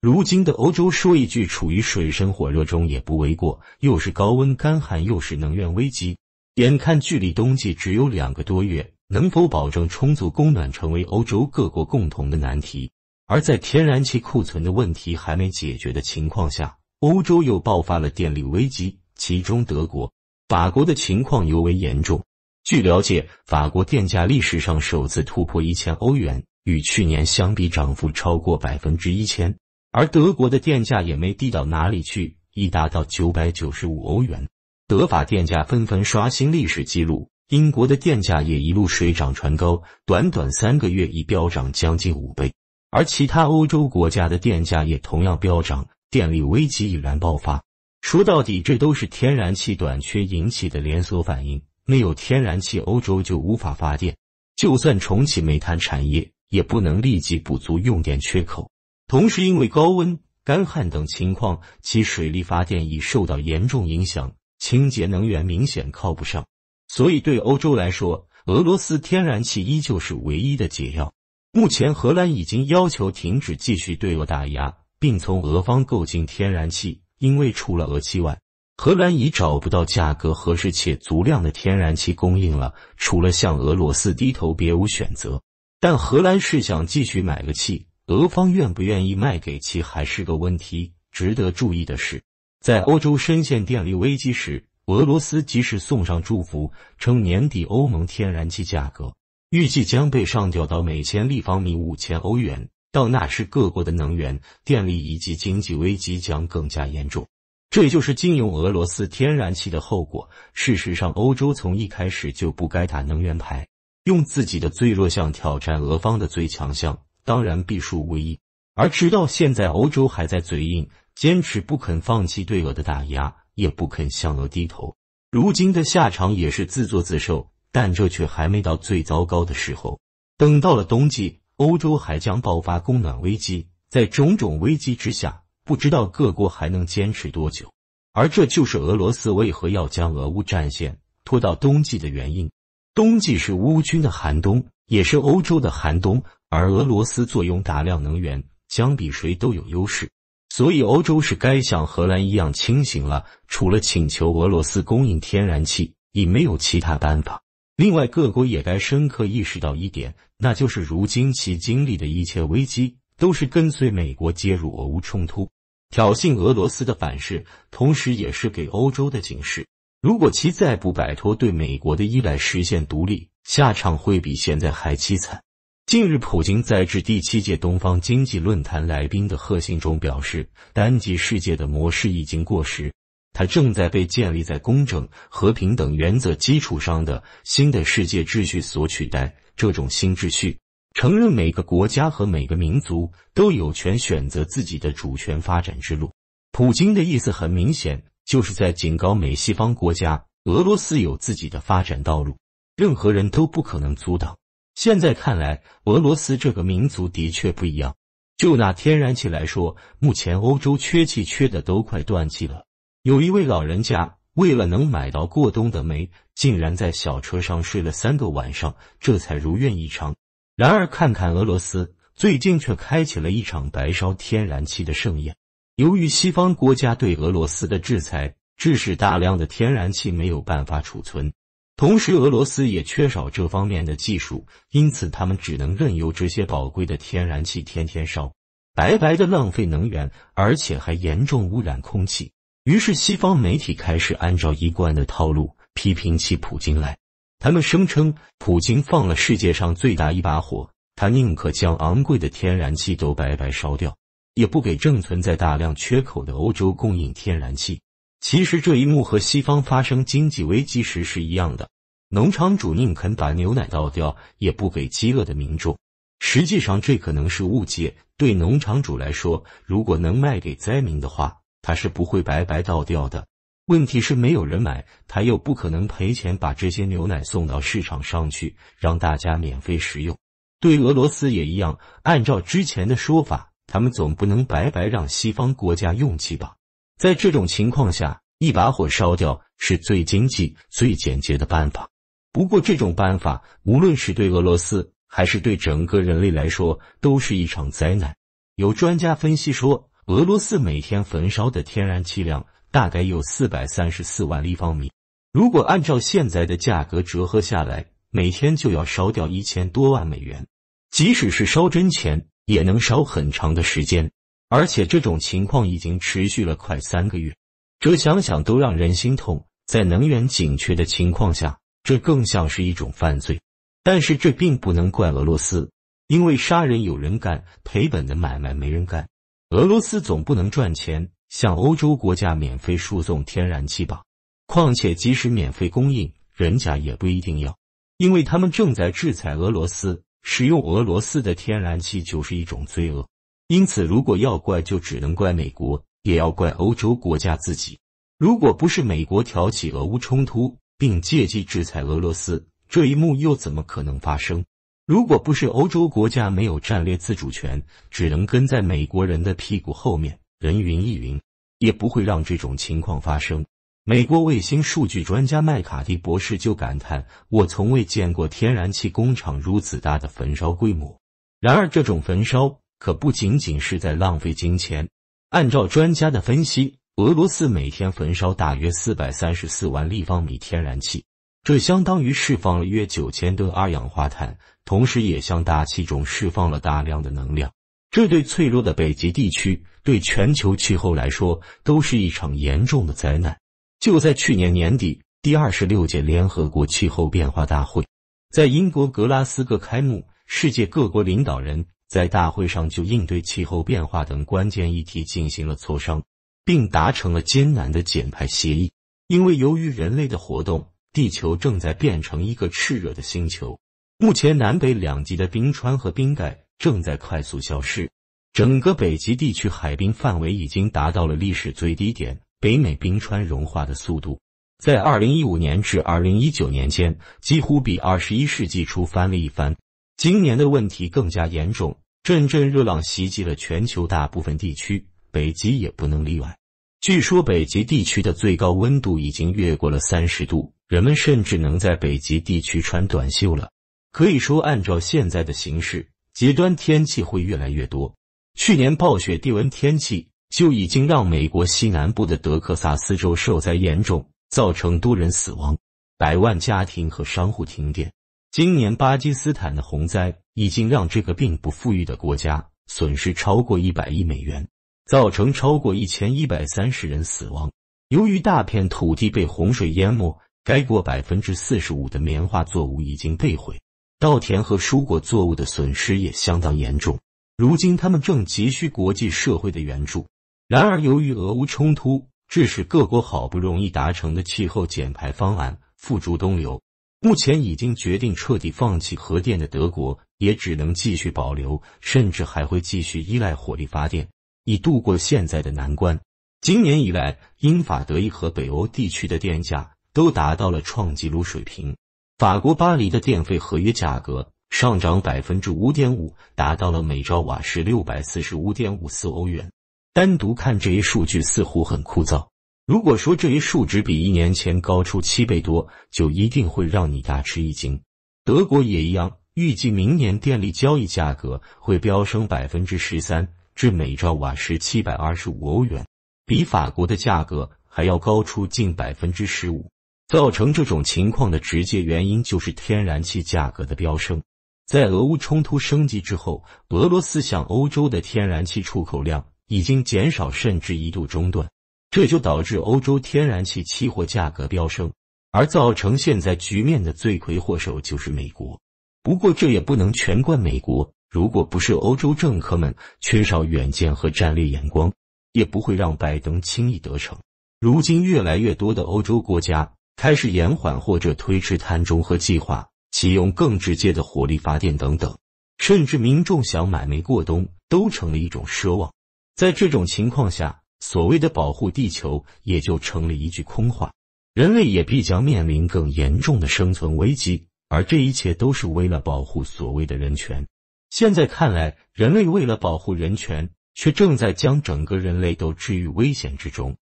如今的欧洲说一句处于水深火热中也不为过，又是高温干旱，又是能源危机，眼看距离冬季只有两个多月，能否保证充足供暖成为欧洲各国共同的难题。而在天然气库存的问题还没解决的情况下，欧洲又爆发了电力危机，其中德国、法国的情况尤为严重。据了解，法国电价历史上首次突破一千欧元，与去年相比涨幅超过百分之一千。而德国的电价也没低到哪里去，已达到九百九十五欧元。德法电价纷纷刷新历史记录，英国的电价也一路水涨船高，短短三个月已飙涨将近五倍。而其他欧洲国家的电价也同样飙涨，电力危机已然爆发。说到底，这都是天然气短缺引起的连锁反应。没有天然气，欧洲就无法发电，就算重启煤炭产业，也不能立即补足用电缺口。同时，因为高温、干旱等情况，其水力发电已受到严重影响，清洁能源明显靠不上。所以，对欧洲来说，俄罗斯天然气依旧是唯一的解药。目前，荷兰已经要求停止继续对俄打压，并从俄方购进天然气，因为除了俄气外，荷兰已找不到价格合适且足量的天然气供应了。除了向俄罗斯低头，别无选择。但荷兰是想继续买个气。俄方愿不愿意卖给其还是个问题。值得注意的是，在欧洲深陷电力危机时，俄罗斯及时送上祝福，称年底欧盟天然气价格预计将被上调到每千立方米五千欧元。到那时，各国的能源、电力以及经济危机将更加严重。这就是禁用俄罗斯天然气的后果。事实上，欧洲从一开始就不该打能源牌，用自己的最弱项挑战俄方的最强项。当然必输无疑，而直到现在，欧洲还在嘴硬，坚持不肯放弃对俄的打压，也不肯向俄低头。如今的下场也是自作自受，但这却还没到最糟糕的时候。等到了冬季，欧洲还将爆发供暖危机。在种种危机之下，不知道各国还能坚持多久。而这就是俄罗斯为何要将俄乌战线拖到冬季的原因。冬季是乌军的寒冬，也是欧洲的寒冬。而俄罗斯坐拥大量能源，将比谁都有优势，所以欧洲是该像荷兰一样清醒了。除了请求俄罗斯供应天然气，已没有其他办法。另外，各国也该深刻意识到一点，那就是如今其经历的一切危机，都是跟随美国介入俄乌冲突，挑衅俄罗斯的反噬，同时也是给欧洲的警示。如果其再不摆脱对美国的依赖，实现独立，下场会比现在还凄惨。近日，普京在致第七届东方经济论坛来宾的贺信中表示，单极世界的模式已经过时，它正在被建立在公正、和平等原则基础上的新的世界秩序所取代。这种新秩序承认每个国家和每个民族都有权选择自己的主权发展之路。普京的意思很明显，就是在警告美西方国家，俄罗斯有自己的发展道路，任何人都不可能阻挡。现在看来，俄罗斯这个民族的确不一样。就拿天然气来说，目前欧洲缺气缺的都快断气了。有一位老人家为了能买到过冬的煤，竟然在小车上睡了三个晚上，这才如愿以偿。然而，看看俄罗斯，最近却开启了一场白烧天然气的盛宴。由于西方国家对俄罗斯的制裁，致使大量的天然气没有办法储存。同时，俄罗斯也缺少这方面的技术，因此他们只能任由这些宝贵的天然气天天烧，白白的浪费能源，而且还严重污染空气。于是，西方媒体开始按照一贯的套路批评起普京来。他们声称，普京放了世界上最大一把火，他宁可将昂贵的天然气都白白烧掉，也不给正存在大量缺口的欧洲供应天然气。其实这一幕和西方发生经济危机时是一样的，农场主宁肯把牛奶倒掉，也不给饥饿的民众。实际上，这可能是误解。对农场主来说，如果能卖给灾民的话，他是不会白白倒掉的。问题是没有人买，他又不可能赔钱把这些牛奶送到市场上去，让大家免费食用。对俄罗斯也一样，按照之前的说法，他们总不能白白让西方国家用气吧？在这种情况下，一把火烧掉是最经济、最简洁的办法。不过，这种办法无论是对俄罗斯还是对整个人类来说，都是一场灾难。有专家分析说，俄罗斯每天焚烧的天然气量大概有四百三十四万立方米。如果按照现在的价格折合下来，每天就要烧掉一千多万美元。即使是烧真钱，也能烧很长的时间。而且这种情况已经持续了快三个月，这想想都让人心痛。在能源紧缺的情况下，这更像是一种犯罪。但是这并不能怪俄罗斯，因为杀人有人干，赔本的买卖没人干。俄罗斯总不能赚钱向欧洲国家免费输送天然气吧？况且即使免费供应，人家也不一定要，因为他们正在制裁俄罗斯，使用俄罗斯的天然气就是一种罪恶。因此，如果要怪，就只能怪美国，也要怪欧洲国家自己。如果不是美国挑起俄乌冲突，并借机制裁俄罗斯，这一幕又怎么可能发生？如果不是欧洲国家没有战略自主权，只能跟在美国人的屁股后面，人云亦云，也不会让这种情况发生。美国卫星数据专家麦卡蒂博士就感叹：“我从未见过天然气工厂如此大的焚烧规模。”然而，这种焚烧可不仅仅是在浪费金钱。按照专家的分析，俄罗斯每天焚烧大约四百三十四万立方米天然气，这相当于释放了约九千吨二氧化碳。同时，也向大气中释放了大量的能量，这对脆弱的北极地区、对全球气候来说，都是一场严重的灾难。就在去年年底，第二十六届联合国气候变化大会在英国格拉斯哥开幕，世界各国领导人在大会上就应对气候变化等关键议题进行了磋商，并达成了艰难的减排协议。因为由于人类的活动，地球正在变成一个炽热的星球。目前，南北两极的冰川和冰盖正在快速消失，整个北极地区海冰范围已经达到了历史最低点。北美冰川融化的速度，在二零一五年至二零一九年间，几乎比二十一世纪初翻了一番。今年的问题更加严重，阵阵热浪袭击了全球大部分地区，北极也不能例外。据说，北极地区的最高温度已经越过了三十度，人们甚至能在北极地区穿短袖了。可以说，按照现在的形势，极端天气会越来越多。去年暴雪低温天气就已经让美国西南部的德克萨斯州受灾严重，造成多人死亡，百万家庭和商户停电。今年巴基斯坦的洪灾已经让这个并不富裕的国家损失超过一百亿美元，造成超过一千一百三十人死亡。由于大片土地被洪水淹没，该国百分之四十五的棉花作物已经被毁。稻田和蔬果作物的损失也相当严重，如今他们正急需国际社会的援助。然而，由于俄乌冲突，致使各国好不容易达成的气候减排方案付诸东流。目前已经决定彻底放弃核电的德国，也只能继续保留，甚至还会继续依赖火力发电，以度过现在的难关。今年以来，英法德意和北欧地区的电价都达到了创纪录水平。法国巴黎的电费合约价格上涨百分之五点五，达到了每兆瓦时六百四十五点五四欧元。单独看这一数据似乎很枯燥，如果说这一数值比一年前高出七倍多，就一定会让你大吃一惊。德国也一样，预计明年电力交易价格会飙升百分之十三，至每兆瓦时七百二十五欧元，比法国的价格还要高出近百分之十五。造成这种情况的直接原因就是天然气价格的飙升。在俄乌冲突升级之后，俄罗斯向欧洲的天然气出口量已经减少，甚至一度中断，这就导致欧洲天然气期货价格飙升。而造成现在局面的罪魁祸首就是美国。不过这也不能全怪美国，如果不是欧洲政客们缺少远见和战略眼光，也不会让拜登轻易得逞。如今越来越多的欧洲国家。开始延缓或者推迟碳中和计划，启用更直接的火力发电等等，甚至民众想买煤过冬都成了一种奢望。在这种情况下，所谓的保护地球也就成了一句空话，人类也必将面临更严重的生存危机。而这一切都是为了保护所谓的人权。现在看来，人类为了保护人权，却正在将整个人类都置于危险之中。